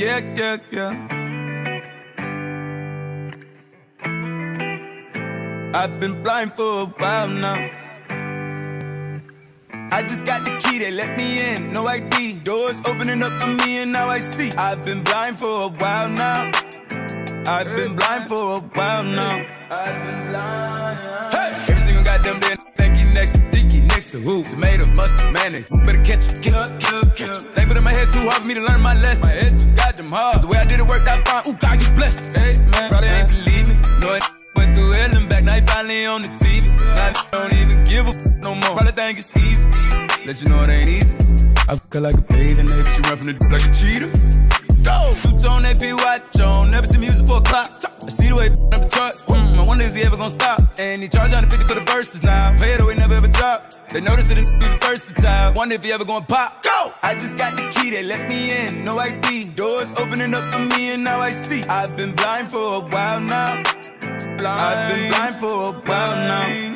yeah, yeah, yeah. I've been blind for a while now. I just got the key, they let me in, no ID. Doors opening up for me and now I see. I've been blind for a while now. I've been blind for a while now. I've been blind. Hey! Every single goddamn day, thank you next to Dicky, next to who? Tomatoes, mustard, mayonnaise. Better catch it, catch it, catch it. Thankful that my head too hard for me to learn my lesson. My head too goddamn hard. The way I did it worked out fine. Ooh, God, you blessed. Hey, man, probably ain't believe me. No, it went through hell and back. Now he finally on the TV. Now don't even give a f- no more. Probably think it's easy. Let you know it ain't easy. I feel like a bathing nigga. She run from the like a cheetah. Go! Two tone AP watch on. Never see music for a clock. I see the way up the charts. Mm, I wonder is he ever gonna stop? And he charge 150 for the verses now. Pay it away, never ever. They notice that he's versatile. Wonder if he ever gonna pop. Go! I just got the key, they let me in. No ID. Doors opening up for me, and now I see. I've been blind for a while now. Blind. I've been blind for a while now.